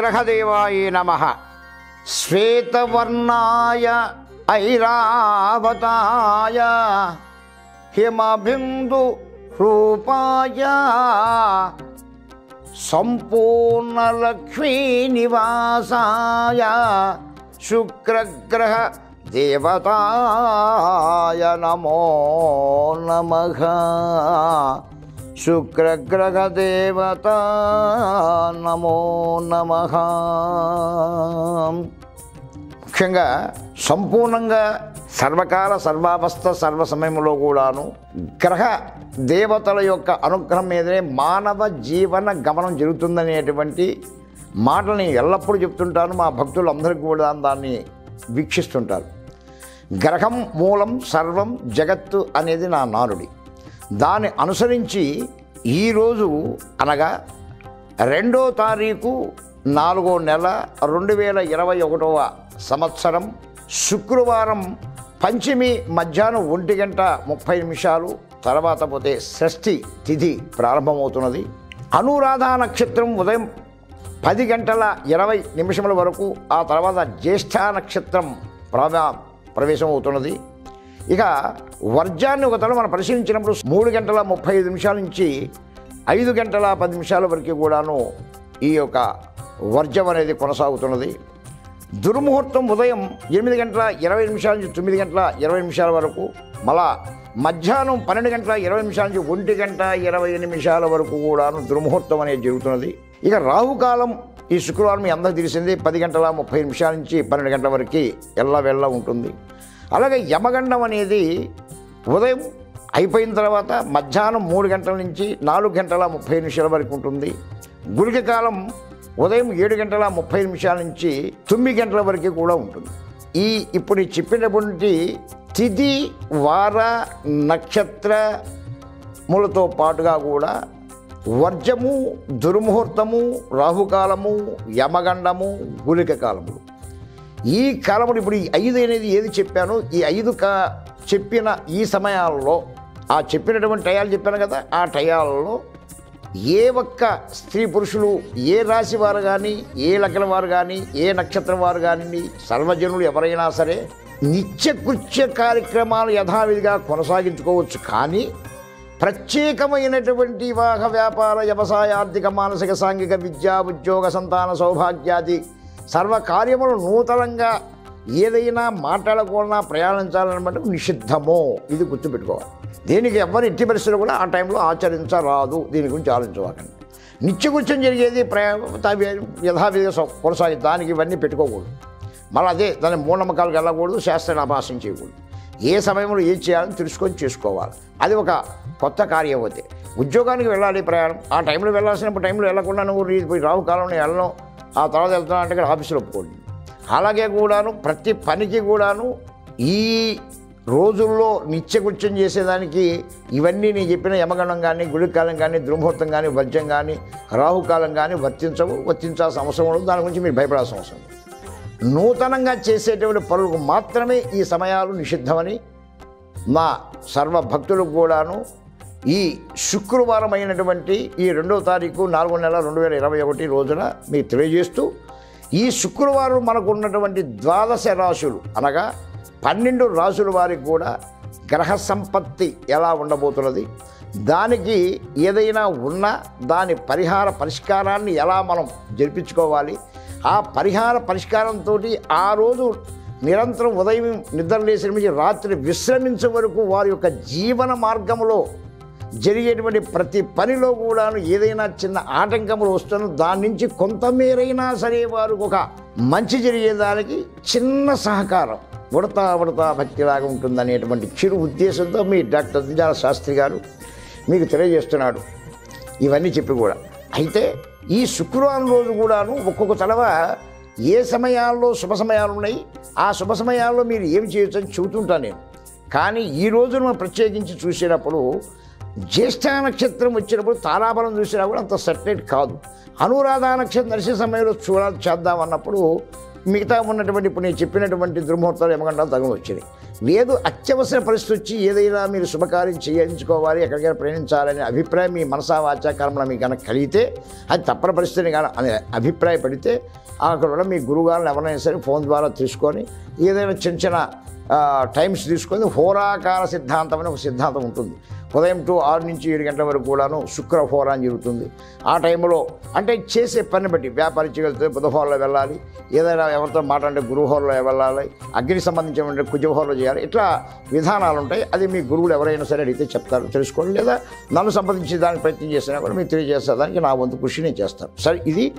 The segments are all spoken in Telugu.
विग्रहदेवाय नमः। श्वेतवर्णाय ऐरावताय हिमबिन्दुरूपाय सम्पूर्णलक्ष्मीनिवासाय शुक्रग्रह देवताय नमो नमः। శుక్రగ్రహదేవత నమో నమ ముఖ్యంగా సంపూర్ణంగా సర్వకాల సర్వావస్థ సర్వ సమయంలో కూడాను గ్రహ దేవతల యొక్క అనుగ్రహం మీదనే మానవ జీవన గమనం జరుగుతుందనేటువంటి మాటల్ని ఎల్లప్పుడూ చెప్తుంటాను. మా భక్తులందరికీ కూడా దాన్ని వీక్షిస్తుంటారు. గ్రహం మూలం సర్వం జగత్తు అనేది నా నానుడి. దాన్ని అనుసరించి ఈరోజు అనగా రెండో తారీఖు నాలుగో నెల రెండు వేల ఇరవై ఒకటవ సంవత్సరం శుక్రవారం పంచమి మధ్యాహ్నం ఒంటి గంట ముప్పై నిమిషాలు తర్వాత పోతే షష్ఠి తిథి ప్రారంభమవుతున్నది. అనురాధ నక్షత్రం ఉదయం పది గంటల ఇరవై నిమిషముల వరకు ఆ తర్వాత జ్యేష్ఠ నక్షత్రం ప్రవా ప్రవేశం అవుతున్నది ఇక వర్జాన్ని ఒకతను మనం పరిశీలించినప్పుడు మూడు గంటల ముప్పై ఐదు నిమిషాల నుంచి ఐదు గంటల పది నిమిషాల వరకు కూడాను ఈ యొక్క వర్జం అనేది కొనసాగుతున్నది. దుర్ముహూర్తం ఉదయం ఎనిమిది గంటల ఇరవై నిమిషాల నుంచి తొమ్మిది గంటల ఇరవై నిమిషాల వరకు మళ్ళా మధ్యాహ్నం పన్నెండు గంటల ఇరవై నిమిషాల నుంచి ఒంటి గంట ఇరవై నిమిషాల వరకు కూడాను దుర్ముహూర్తం అనేది జరుగుతున్నది. ఇక రాహుకాలం ఈ శుక్రవారం మీ అందరూ తెలిసింది పది గంటల ముప్పై నిమిషాల నుంచి పన్నెండు గంటల వరకు ఎల్ల వెళ్ళ ఉంటుంది. అలాగే యమగండం అనేది ఉదయం అయిపోయిన తర్వాత మధ్యాహ్నం మూడు గంటల నుంచి నాలుగు గంటల ముప్పై నిమిషాల వరకు ఉంటుంది. గుళిక కాలం ఉదయం ఏడు గంటల ముప్పై నిమిషాల నుంచి తొమ్మిది గంటల వరకు కూడా ఉంటుంది. ఈ ఇప్పుడు చెప్పినటువంటి తిథి వార నక్షత్రములతో పాటుగా కూడా వర్జము దుర్ముహూర్తము రాహుకాలము యమగండము గుళిక కాలములు. ఈ కాలంలో ఇప్పుడు ఈ ఐదు అనేది ఏది చెప్పాను? ఈ ఐదు కా చెప్పిన ఈ సమయాల్లో ఆ చెప్పినటువంటి టయాలు చెప్పాను కదా ఆ టయాల్లో ఏ ఒక్క స్త్రీ పురుషులు ఏ రాశి వారు కానీ ఏ లగ్నం వారు కానీ ఏ నక్షత్రం వారు కానీ సర్వజనులు ఎవరైనా సరే నిత్యకృత్య కార్యక్రమాలు యథావిధిగా కొనసాగించుకోవచ్చు. కానీ ప్రత్యేకమైనటువంటి వివాహ వ్యాపార వ్యవసాయ ఆర్థిక మానసిక సాంఘిక విద్యా ఉద్యోగ సంతాన సౌభాగ్యాది సర్వకార్యములు నూతనంగా ఏదైనా మాట్లాడకుండా ప్రయాణించాలని నిషిద్ధము నిషిద్ధమో. ఇది గుర్తుపెట్టుకోవాలి. దీనికి ఎవరు ఎట్టి పరిస్థితులు కూడా ఆ టైంలో ఆచరించరాదు. దీని గురించి ఆలోచించవాకండి నిత్యకృత్యం జరిగేది ప్రయా యథావిధిగా కొనసాగి దానికి ఇవన్నీ పెట్టుకోకూడదు. మళ్ళీ అదే దాని మూఢనమ్మకాలకు వెళ్ళకూడదు శాస్త్రాన్ని అభాసం చేయకూడదు. ఏ సమయంలో ఏం చేయాలని తెలుసుకొని చేసుకోవాలి. అది ఒక కొత్త కార్యం అవుతే ఉద్యోగానికి వెళ్ళాలి ప్రయాణం. ఆ టైంలో వెళ్ళాల్సినప్పుడు టైంలో వెళ్ళకుండా నువ్వు రీ- పోయి రావు కాలంలో వెళ్ళను ఆ తర్వాత వెళ్తున్నా అంటే ఇక్కడ ఆఫీసులో ఒప్పుకోండి. అలాగే కూడాను ప్రతి పనికి కూడాను ఈ రోజుల్లో నిత్యకృత్యం చేసేదానికి ఇవన్నీ నేను చెప్పిన యమగణం కానీ గుడికాలం కానీ దుర్ముహూర్తం కానీ వజ్యం కానీ రాహుకాలం కానీ వర్తించవు వర్తించాల్సిన అవసరం ఉండదు. దాని గురించి మీరు భయపడాల్సిన అవసరం నూతనంగా చేసేటువంటి పనులకు మాత్రమే ఈ సమయాలు నిషిద్ధమని మా సర్వ భక్తులకు కూడాను ఈ శుక్రవారం అయినటువంటి ఈ రెండవ తారీఖు నాలుగో నెల రెండు వేల ఇరవై ఒకటి రోజున మీకు తెలియజేస్తూ ఈ శుక్రవారం మనకు ఉన్నటువంటి ద్వాదశ రాశులు అనగా పన్నెండు రాశుల వారికి కూడా గ్రహ సంపత్తి ఎలా ఉండబోతున్నది దానికి ఏదైనా ఉన్నా దాని పరిహార పరిష్కారాన్ని ఎలా మనం జరిపించుకోవాలి ఆ పరిహార పరిష్కారంతో ఆ రోజు నిరంతరం ఉదయం నిద్రలేసిన నుంచి రాత్రి విశ్రమించే వరకు వారి యొక్క జీవన మార్గంలో జరిగేటువంటి ప్రతి పనిలో కూడాను ఏదైనా చిన్న ఆటంకములు వస్తున్న దాని నుంచి కొంతమేరైనా సరే వారు ఒక మంచి జరిగేదానికి చిన్న సహకారం. ఉడతా ఉడతా భక్తిలాగా ఉంటుందనేటువంటి చిరు ఉద్దేశంతో మీ డాక్టర్ దింజాల శాస్త్రి గారు మీకు తెలియజేస్తున్నాడు. ఇవన్నీ చెప్పి కూడా. అయితే ఈ శుక్రవారం రోజు కూడాను ఒక్కొక్క తలవ ఏ సమయాల్లో శుభ సమయాలు ఉన్నాయి ఆ శుభ సమయాల్లో మీరు ఏమి చేయొచ్చు అని చెబుతుంటాను నేను. కానీ ఈ రోజును ప్రత్యేకించి చూసేటప్పుడు జ్యేష్ఠ నక్షత్రం వచ్చినప్పుడు తారాబలం చూసినా కూడా అంత సర్టెట్ కాదు. అనురాధ నక్షత్రం దర్శన సమయంలో చూడాలి చేద్దాం అన్నప్పుడు మిగతా ఉన్నటువంటి ఇప్పుడు నేను చెప్పినటువంటి దుర్ముహూర్తాలు ఏమగంటాలు తగిన వచ్చినాయి. లేదు అత్యవసర పరిస్థితి వచ్చి ఏదైనా మీరు శుభకార్యం చేయించుకోవాలి ఎక్కడికైనా ప్రయాణించాలనే అభిప్రాయం మీ మనసా వాచా మీకు కనుక కలిగితే అది తప్పని పరిస్థితిని కానీ అనే అభిప్రాయపడితే అక్కడ మీ గురుగారిని ఎవరైనా సరే ఫోన్ ద్వారా తీసుకొని ఏదైనా చిన్న చిన్న టైమ్స్ తీసుకొని హోరాకార సిద్ధాంతం అని ఒక సిద్ధాంతం ఉంటుంది. ఉదయం టు ఆరు నుంచి ఏడు గంటల వరకు కూడాను శుక్ర హోరాన్ని అని జరుగుతుంది. ఆ టైంలో అంటే చేసే పని బట్టి వ్యాపారం చేయగలిగితే బుధహోరలో వెళ్ళాలి ఏదైనా ఎవరితో మాట్లాడే గురుహోరలో వెళ్ళాలి అగ్ని సంబంధించిన కుజహోరలో చేయాలి ఇట్లా విధానాలు ఉంటాయి. అది మీ గురువులు ఎవరైనా సరే అడిగితే చెప్తారు తెలుసుకోండి. లేదా నన్ను సంబంధించి దానికి ప్రయత్నం చేసినా కూడా మీరు తెలియజేస్తే దానికి నా వంతు కృషి నేను చేస్తాను. సరే ఇది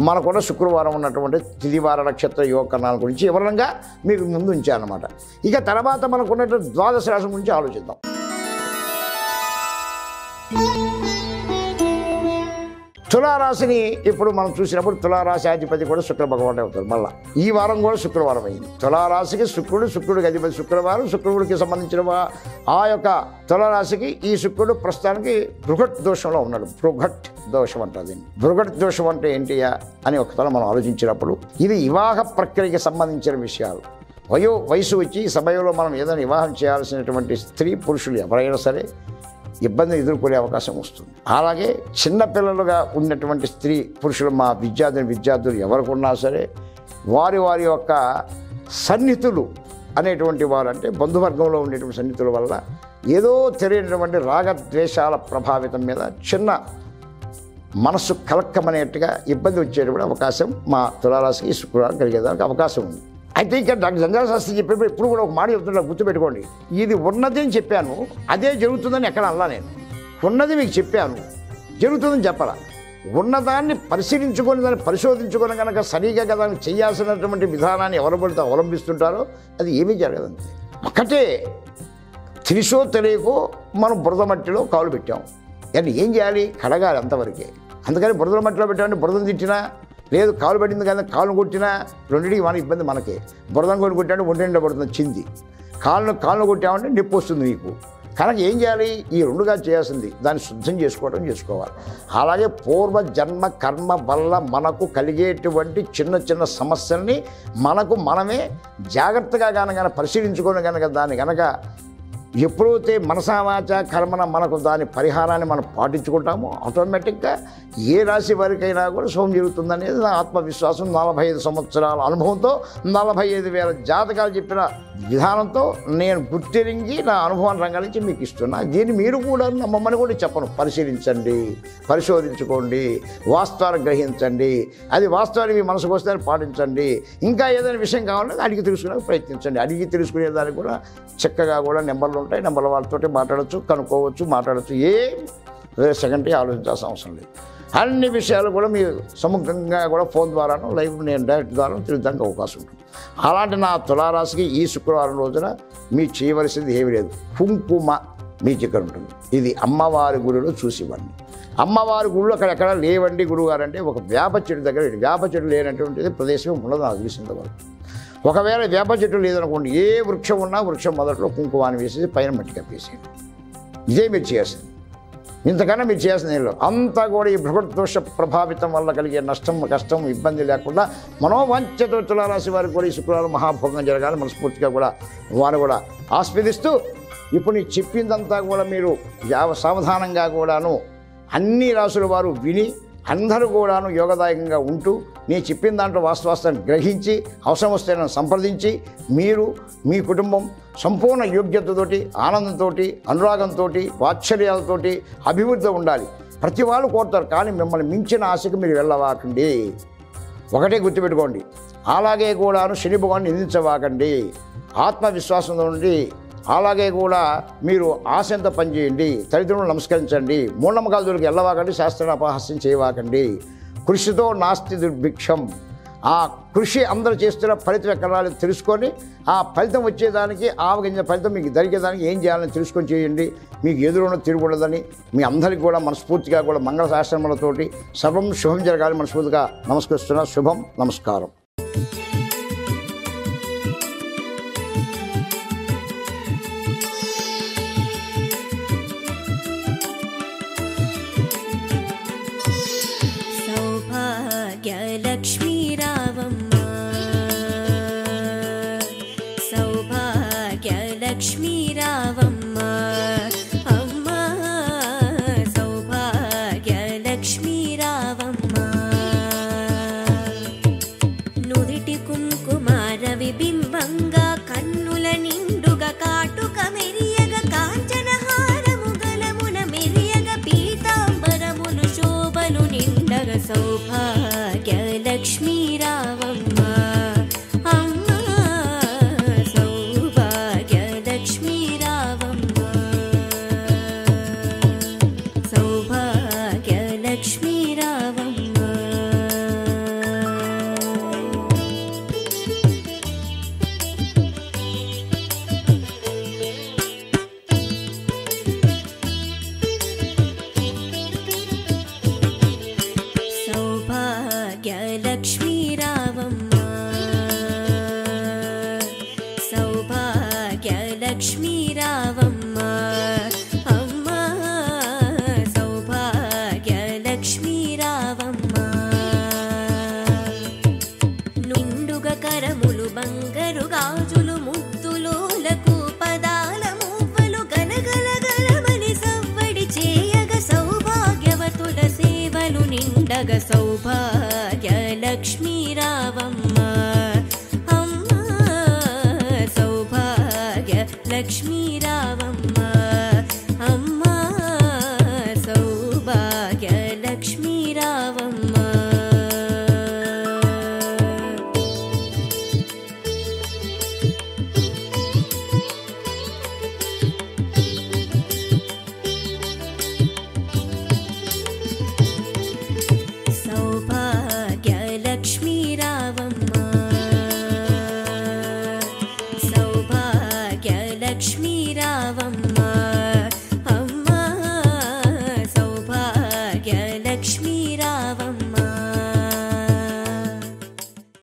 మనకున్న శుక్రవారం ఉన్నటువంటి తిదివార నక్షత్ర యోగకరణాల గురించి వివరంగా మీకు ముందు ఉంచానమాట ఇక తర్వాత మనకున్నటువంటి ద్వాదశ రాశి గురించి ఆలోచిద్దాం. తులారాశిని ఇప్పుడు మనం చూసినప్పుడు తులారాశి అధిపతి కూడా శుక్ర భగవాన్ అవుతారు మళ్ళా. ఈ వారం కూడా శుక్రవారం అయింది. తులారాశికి శుక్రుడు శుక్రుడికి అధిపతి శుక్రవారం శుక్రుడికి సంబంధించిన ఆ యొక్క తులారాశికి ఈ శుక్రుడు ప్రస్తుతానికి భృగట్ దోషంలో ఉన్నాడు. భృగట్ దోషం అంటారు దీన్ని. భృగట్ దోషం అంటే ఏంటియా అని ఒకసారి మనం ఆలోచించినప్పుడు ఇది వివాహ ప్రక్రియకి సంబంధించిన విషయాలు. వయో వయసు వచ్చి ఈ సమయంలో మనం ఏదైనా వివాహం చేయాల్సినటువంటి స్త్రీ పురుషులు ఎవరైనా సరే ఇబ్బంది ఎదుర్కొనే అవకాశం వస్తుంది. అలాగే చిన్నపిల్లలుగా ఉన్నటువంటి స్త్రీ పురుషులు మా విద్యార్థిని విద్యార్థులు ఎవరికున్నా సరే వారి వారి యొక్క సన్నిహితులు అనేటువంటి వారు అంటే బంధువర్గంలో ఉండేటువంటి సన్నిహితుల వల్ల ఏదో తెలియనటువంటి రాగద్వేషాల ప్రభావితం మీద చిన్న మనస్సు కలక్కమనేట్టుగా ఇబ్బంది వచ్చేటువంటి అవకాశం మా తులారాశికి శుక్రవారం కలిగేదానికి అవకాశం ఉంది. అయితే ఇంకా డాక్టర్ జంజాల శాస్త్రి చెప్పేప్పుడు ఇప్పుడు కూడా ఒక మాట చెప్తున్నా గుర్తుపెట్టుకోండి. ఇది ఉన్నది అని చెప్పాను అదే జరుగుతుందని ఎక్కడ అల్లా నేను. ఉన్నది మీకు చెప్పాను జరుగుతుందని చెప్పాల? ఉన్నదాన్ని పరిశీలించుకొని దాన్ని పరిశోధించుకొని కనుక సరిగా దాన్ని చేయాల్సినటువంటి విధానాన్ని ఎవరు పడితే అవలంబిస్తుంటారో అది ఏమీ జరగదండి. ఒకటే తెలిసో తెలియకో మనం బురద మట్టిలో కాలు పెట్టాం. కానీ ఏం చేయాలి? కడగాలి అంతవరకే. అందుకని బురద మట్టిలో పెట్టామంటే బురదను తిట్టినా లేదు కాలు పట్టింది కానీ కాలు కొట్టినా రెండింటికి మన ఇబ్బంది మనకే. బురదం కొని కొట్టాడు ఒంటి పడుతుంది చింది. కాళ్ళను కాళ్ళను కొట్టామంటే నొప్పి వస్తుంది నీకు. కనుక ఏం చేయాలి? ఈ రెండుగా చేయాల్సింది దాన్ని శుద్ధం చేసుకోవడం చేసుకోవాలి. అలాగే పూర్వ జన్మ కర్మ వల్ల మనకు కలిగేటువంటి చిన్న చిన్న సమస్యల్ని మనకు మనమే జాగ్రత్తగా కనుక పరిశీలించుకొని కనుక దాన్ని కనుక ఎప్పుడైతే మనసావాచ కర్మన మనకు దాని పరిహారాన్ని మనం పాటించుకుంటామో ఆటోమేటిక్గా ఏ రాశి వారికైనా కూడా సోమం జరుగుతుందనేది నా ఆత్మవిశ్వాసం. నలభై ఐదు సంవత్సరాల అనుభవంతో నలభై ఐదు వేల జాతకాలు చెప్పిన విధానంతో నేను గుర్తిరింగి నా అనుభవాన్ని రంగాలించి మీకు ఇస్తున్నా. దీన్ని మీరు కూడా నమ్మమని కూడా చెప్పను. పరిశీలించండి పరిశోధించుకోండి వాస్తవాన్ని గ్రహించండి అది వాస్తవాన్ని మీ మనసుకు వస్తే పాటించండి. ఇంకా ఏదైనా విషయం కావాలంటే అడిగి తెలుసుకునే ప్రయత్నించండి. అడిగి తెలుసుకునే దానికి కూడా చక్కగా కూడా నెంబర్లు ఉంటాయి. నెంబర్ వాళ్ళతో మాట్లాడచ్చు కనుక్కోవచ్చు మాట్లాడచ్చు. ఏం సెకండ్ ఆలోచించాల్సిన అవసరం లేదు. అన్ని విషయాలు కూడా మీరు సముఖంగా కూడా ఫోన్ ద్వారాను లైవ్ నేను డైరెక్ట్ ద్వారా తెలియడానికి అవకాశం ఉంటుంది. అలాంటి నా తులారాశికి ఈ శుక్రవారం రోజున మీరు చేయవలసింది ఏమీ లేదు. కుంకుమ మీ ఇక్కడ ఉంటుంది. ఇది అమ్మవారి గుడిలో చూసి ఇవ్వండి. అమ్మవారి గుళ్ళు అక్కడ ఎక్కడ లేవండి గురువుగారు అంటే ఒక వేప చెట్టు దగ్గర వేప చెట్టు లేనటువంటిది ప్రదేశం ఉండదు నాకు తెలిసినంతవరకు. ఒకవేళ వేప చెట్టు లేదనుకోండి ఏ వృక్షం ఉన్నా వృక్షం మొదట్లో కుంకుమాన్ని వేసేసి పైన మట్టి కప్పేసేయండి ఇదే మీరు చేయాల్సింది. ఇంతకన్నా మీరు చేయాల్సిన నీళ్ళు అంతా కూడా ఈ బృహత్ దోష ప్రభావితం వల్ల కలిగే నష్టం కష్టం ఇబ్బంది లేకుండా మనోవంచతో తులారాశి వారికి కూడా ఈ శుక్రవారం మహాభోగం జరగాలి మనస్ఫూర్తిగా కూడా వారు కూడా ఆస్వాదిస్తూ ఇప్పుడు నేను చెప్పిందంతా కూడా మీరు యావ సావధానంగా కూడాను అన్ని రాసుల వారు విని అందరూ కూడాను యోగదాయకంగా ఉంటూ నేను చెప్పిన దాంట్లో వాస్తవాస్తాన్ని గ్రహించి అవసరం వస్తే నన్ను సంప్రదించి మీరు మీ కుటుంబం సంపూర్ణ యోగ్యతతోటి ఆనందంతో అనురాగంతో వాత్సల్యాలతో అభివృద్ధి ఉండాలి. ప్రతి వాళ్ళు కోరుతారు కానీ మిమ్మల్ని మించిన ఆశకు మీరు వెళ్ళవాకండి. ఒకటే గుర్తుపెట్టుకోండి. అలాగే కూడాను శని భగవాన్ని నిందించవాకండి. ఆత్మవిశ్వాసంతో నుండి అలాగే కూడా మీరు ఆశంతో పనిచేయండి తల్లిదండ్రులు నమస్కరించండి మూఢనమ్మకాల దొరికి వెళ్ళవాకండి శాస్త్రాన్ని అపహాస్యం చేయవాకండి కృషితో నాస్తి దుర్భిక్షం. ఆ కృషి అందరూ చేస్తున్న ఫలితం ఎక్కడ తెలుసుకొని ఆ ఫలితం వచ్చేదానికి ఆవగించిన ఫలితం మీకు జరిగేదానికి ఏం చేయాలని తెలుసుకొని చేయండి. మీకు ఎదురున్న తిరుగుండదని మీ అందరికీ కూడా మనస్ఫూర్తిగా కూడా మంగళ శాస్త్రములతోటి సర్వం శుభం జరగాలని మనస్ఫూర్తిగా నమస్కరిస్తున్నా. శుభం నమస్కారం. que adelante. miraban